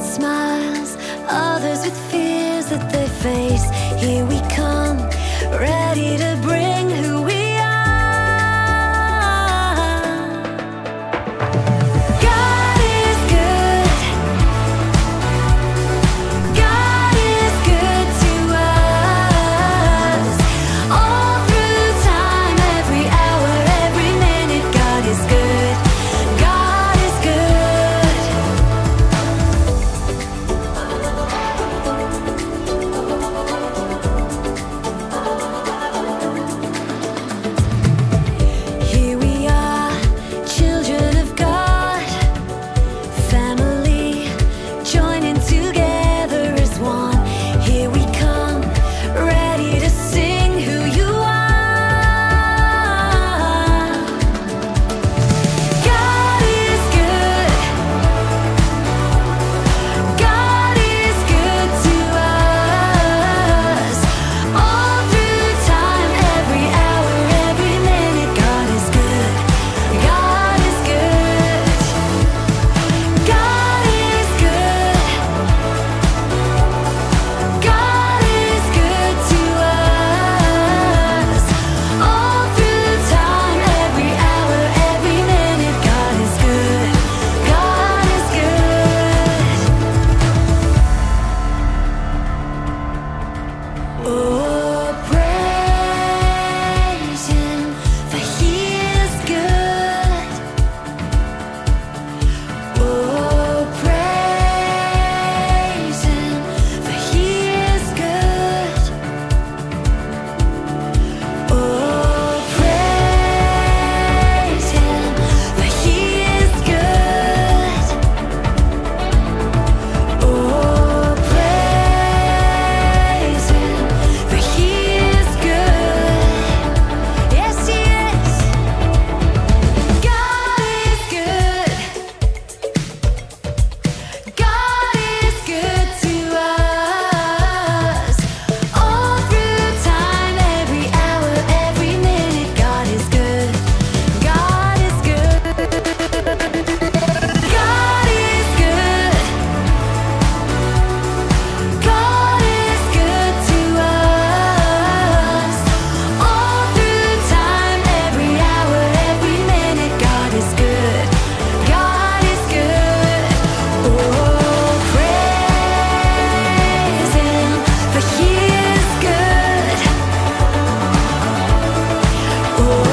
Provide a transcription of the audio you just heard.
With smiles, others with fears that they face. Here we come. Oh.